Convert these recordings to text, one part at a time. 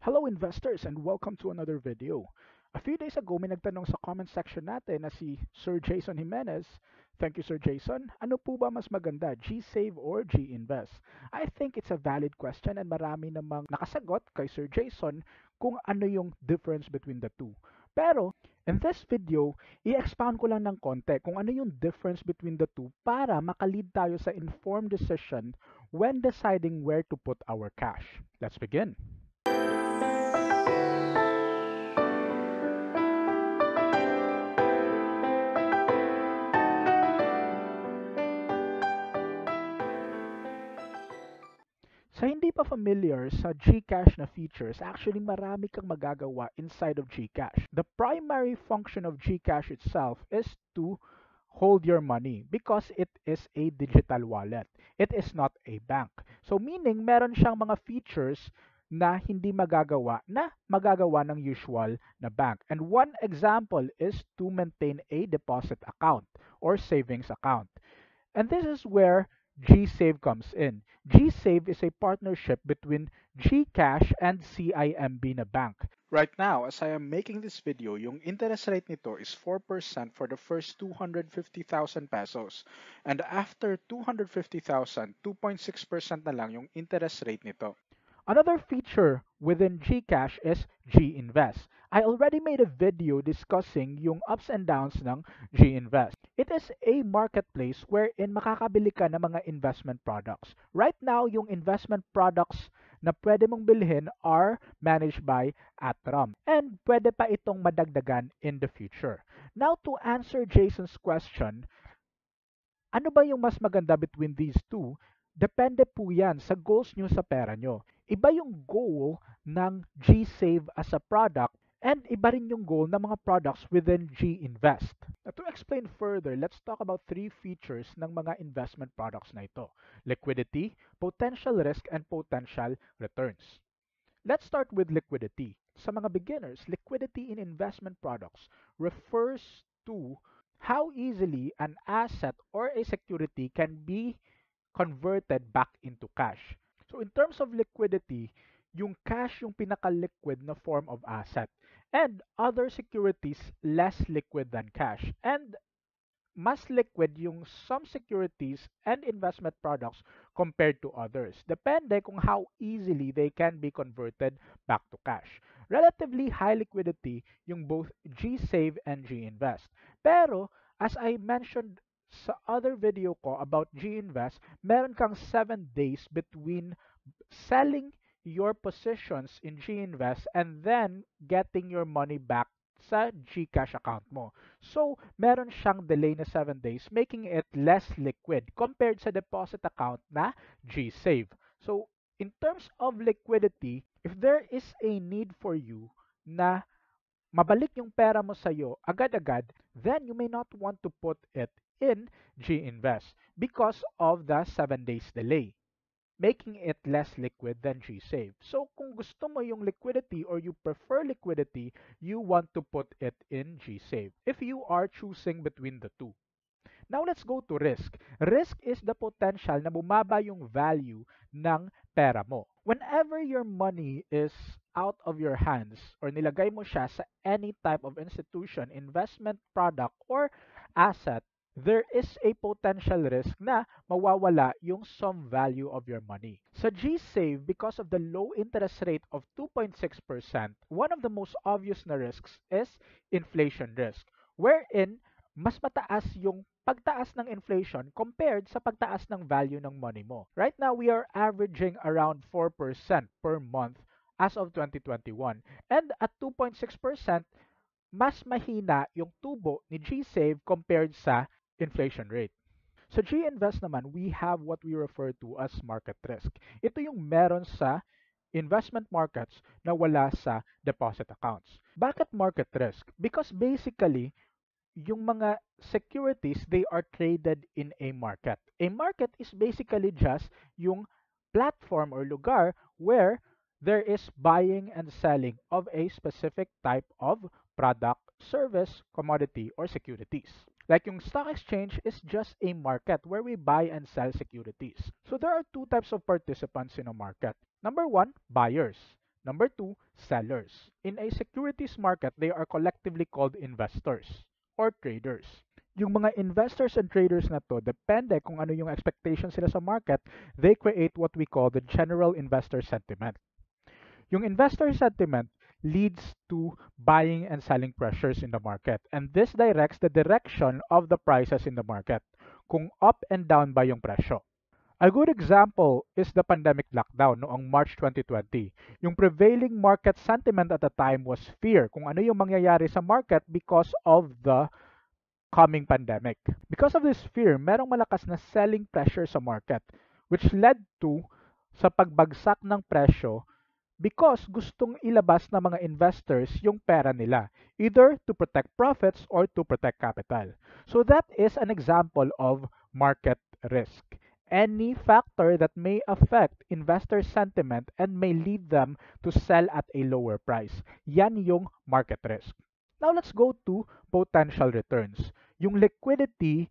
Hello investors and welcome to another video. A few days ago may nagtanong sa comment section natin na si Sir Jason Jimenez. Thank you Sir Jason. Ano po ba mas maganda, G-Save or G-Invest? I think it's a valid question and marami namang nakasagot kay Sir Jason kung ano yung difference between the two. Pero in this video, i-expound ko lang ng konti kung ano yung difference between the two para makalid tayo sa informed decision when deciding where to put our cash. Let's begin. Sa hindi pa familiar sa GCash na features, actually marami kang magagawa inside of GCash. The primary function of GCash itself is to hold your money because it is a digital wallet. It is not a bank. So meaning meron siyang mga features na hindi magagawa na magagawa ng usual na bank. And one example is to maintain a deposit account or savings account. And this is where GSave comes in. GSave is a partnership between GCash and CIMB na bank. Right now, as I am making this video, yung interest rate nito is 4% for the first 250,000 pesos. And after 250,000, 2.6% na lang yung interest rate nito. Another feature within GCash is G-Invest. I already made a video discussing yung ups and downs ng G-Invest. It is a marketplace wherein makakabili ka ng mga investment products. Right now, yung investment products na pwede mong bilhin are managed by Atram. And pwede pa itong madagdagan in the future. Now, to answer Jason's question, ano ba yung mas maganda between these two? Depende po yan sa goals nyo sa pera nyo. Iba yung goal ng G-Save as a product and iba rin yung goal ng mga products within G-Invest. Now, to explain further, let's talk about three features ng mga investment products na ito. Liquidity, potential risk, and potential returns. Let's start with liquidity. Sa mga beginners, liquidity in investment products refers to how easily an asset or a security can be converted back into cash. So in terms of liquidity, yung cash yung pinaka-liquid na form of asset. And other securities less liquid than cash. And mas liquid yung some securities and investment products compared to others. Depende kung how easily they can be converted back to cash. Relatively high liquidity yung both G-Save and G-Invest. Pero, as I mentioned sa other video ko about G-Invest, meron kang 7 days between selling your positions in G-Invest and then getting your money back sa GCash account mo. So, meron siyang delay na 7 days, making it less liquid compared sa deposit account na G-Save. So, in terms of liquidity, if there is a need for you na mabalik yung pera mo sa'yo agad-agad, then you may not want to put it in G-Invest because of the 7 days delay making it less liquid than G-Save. So kung gusto mo yung liquidity or you prefer liquidity, you want to put it in G-Save if you are choosing between the two. Now let's go to risk. Risk is the potential na bumaba yung value ng pera mo. Whenever your money is out of your hands or nilagay mo siya sa any type of institution, investment product, or asset, there is a potential risk na mawawala yung some value of your money. Sa G-Save, because of the low interest rate of 2.6%, one of the most obvious na risks is inflation risk, wherein mas mataas yung pagtaas ng inflation compared sa pagtaas ng value ng money mo. Right now, we are averaging around 4% per month as of 2021. And at 2.6%, mas mahina yung tubo ni G-Save compared sa inflation rate. Sa G-Invest naman, we have what we refer to as market risk. Ito yung meron sa investment markets na wala sa deposit accounts. Bakit market risk? Because basically, yung mga securities, they are traded in a market. A market is basically just yung platform or lugar where there is buying and selling of a specific type of product, service, commodity, or securities. Like yung stock exchange is just a market where we buy and sell securities. So there are two types of participants in a market. Number one, buyers. Number two, sellers. In a securities market, they are collectively called investors or traders. Yung mga investors and traders na to, depende kung ano yung expectations sila sa market, they create what we call the general investor sentiment. Yung investor sentiment leads to buying and selling pressures in the market. And this directs the direction of the prices in the market. Kung up and down ba yung presyo. A good example is the pandemic lockdown noong March 2020. Yung prevailing market sentiment at the time was fear kung ano yung mangyayari sa market because of the coming pandemic. Because of this fear, merong malakas na selling pressure sa market which led to sa pagbagsak ng presyo because gustong ilabas ng mga investors yung pera nila, either to protect profits or to protect capital. So that is an example of market risk any factor that may affect investor sentiment and may lead them to sell at a lower price. Yan yung market risk. Now let's go to potential returns. Yung liquidity,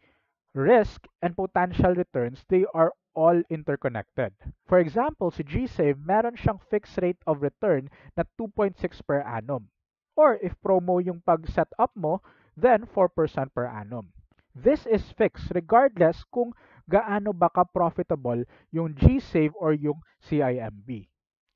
risk, and potential returns, they are all interconnected. For example, si GSave, meron siyang fixed rate of return na 2.6 per annum. Or if promo yung pag-set up mo, then 4% per annum. This is fixed regardless kung gaano ba ka-profitable yung G-Save or yung CIMB.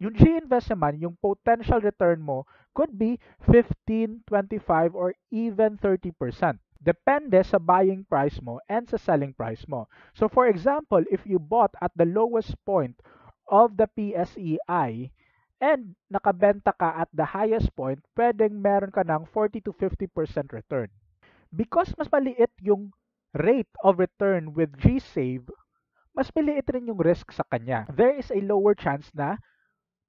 Yung G-Invest naman, yung potential return mo could be 15, 25, or even 30%. Depende sa buying price mo and sa selling price mo. So for example, if you bought at the lowest point of the PSEI and nakabenta ka at the highest point, pwedeng meron ka ng 40 to 50% return. Because mas maliit yung rate of return with GSave, mas maliit rin yung risk sa kanya. There is a lower chance na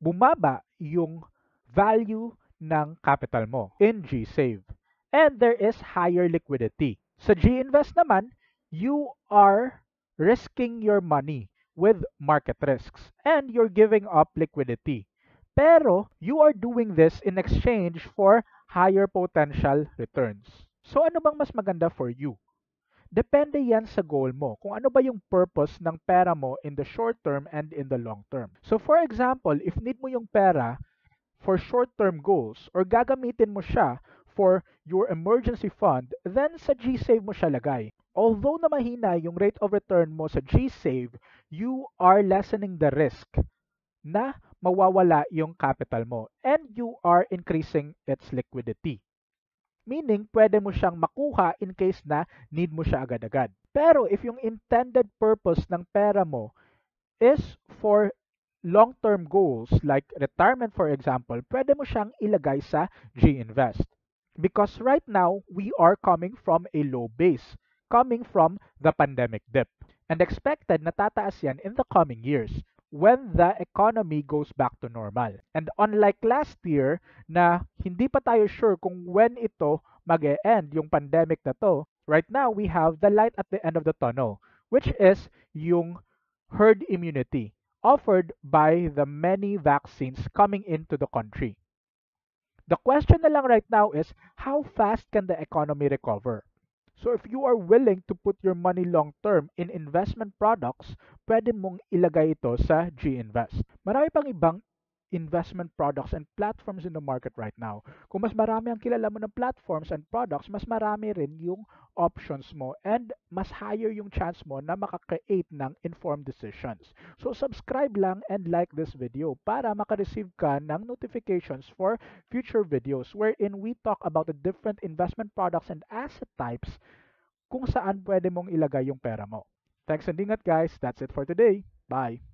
bumaba yung value ng capital mo in GSave. And there is higher liquidity. Sa G-Invest naman, you are risking your money with market risks and you're giving up liquidity. Pero you are doing this in exchange for higher potential returns. So ano bang mas maganda for you? Depende yan sa goal mo. Kung ano ba yung purpose ng pera mo in the short term and in the long term. So for example, if need mo yung pera for short-term goals or gagamitin mo siya for your emergency fund, then sa GSave mo siya lagay. Although na mahina yung rate of return mo sa GSave, you are lessening the risk na mawawala yung capital mo and you are increasing its liquidity. Meaning, pwede mo siyang makuha in case na need mo siya agad-agad. Pero if yung intended purpose ng pera mo is for long-term goals like retirement for example, pwede mo siyang ilagay sa G-Invest. Because right now, we are coming from a low base, coming from the pandemic dip. And expected na tataas yan in the coming years when the economy goes back to normal. And unlike last year na hindi pa tayo sure kung when ito mag-e-end yung pandemic na to, right now we have the light at the end of the tunnel, which is yung herd immunity offered by the many vaccines coming into the country. The question na lang right now is, how fast can the economy recover? So if you are willing to put your money long term in investment products, pwede mong ilagay ito sa G-Invest. Marami pang ibang investment products and platforms in the market right now. Kung mas marami ang kilala mo ng platforms and products, mas marami rin yung options mo and mas higher yung chance mo na makakreate ng informed decisions. So subscribe lang and like this video para makareceive ka ng notifications for future videos wherein we talk about the different investment products and asset types kung saan pwede mong ilagay yung pera mo. Thanks and ingat guys. That's it for today. Bye.